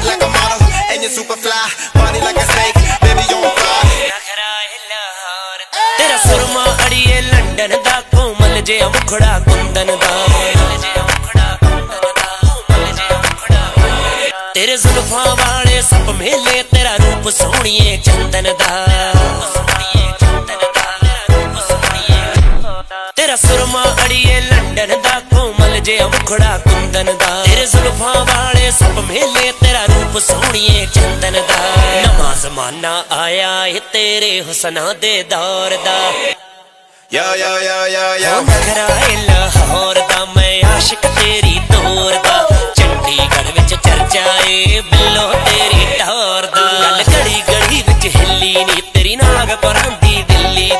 look like a model, and you're super fly. Body like a snake, baby, you're on fire. ਤੇਰਾ ਸੁਰਮਾ ਅੜੀਏ London ਦਾ ਕੋਮਲ ਜਿਹਾ ਮੁਖੜਾ ਕੁੰਦਨ ਦਾ ਤੇਰੇ ਜ਼ੁਲਫਾਂ ਵਾਲੇ ਸੱਪ ਮੇਲੇ ਤੇਰਾ ਰੂਪ ਸੋਹਣੀਏ ਚੰਦਨ ਦਾ ਤੇਰਾ ਸੁਰਮਾ ਅੜੀਏ ਲੰਡਨ ਦਾ ਜਿਹਾ ਮੁਖੜਾ ਕੁੰਦਨ ਦਾ। ਤੇਰੇ ਜ਼ੁਲਫਾਂ ਵਾਲੇ ਸਭ ਮੇਲੇ ਤੇਰਾ ਰੂਪ ਸੋਹਣੀਏ ਚੰਦਨ ਦਾ। ਨਵਾਂ ਜ਼ਮਾਨਾ ਆਇਆ ਏ ਤੇਰੇ ਹੁਸਨਾ ਦੇ ਦੌਰ ਦਾ। ਯਾ ਯਾ ਯਾ ਯਾ ਯਾ। ਮਗਰਾ ਏ ਲਾਹੌਰ ਦਾ ਮੈਂ ਆਸ਼ਿਕ ਤੇਰੀ ਦੌਰ ਦਾ। ਚੰਡੀਗੜ੍ਹ ਵਿੱਚ ਚਰਚਾ ਏ ਬਿੱਲੋ ਤੇਰੀ ਦੌਰ ਦਾ। ਗੱਲ ਘੜੀ ਘੜੀ ਵਿੱਚ ਹਿੱਲੀ ਨੀ ਤੇਰੀ ਨਾਗ ਪਰਾਂਦੀ ਦਿੱਲੀ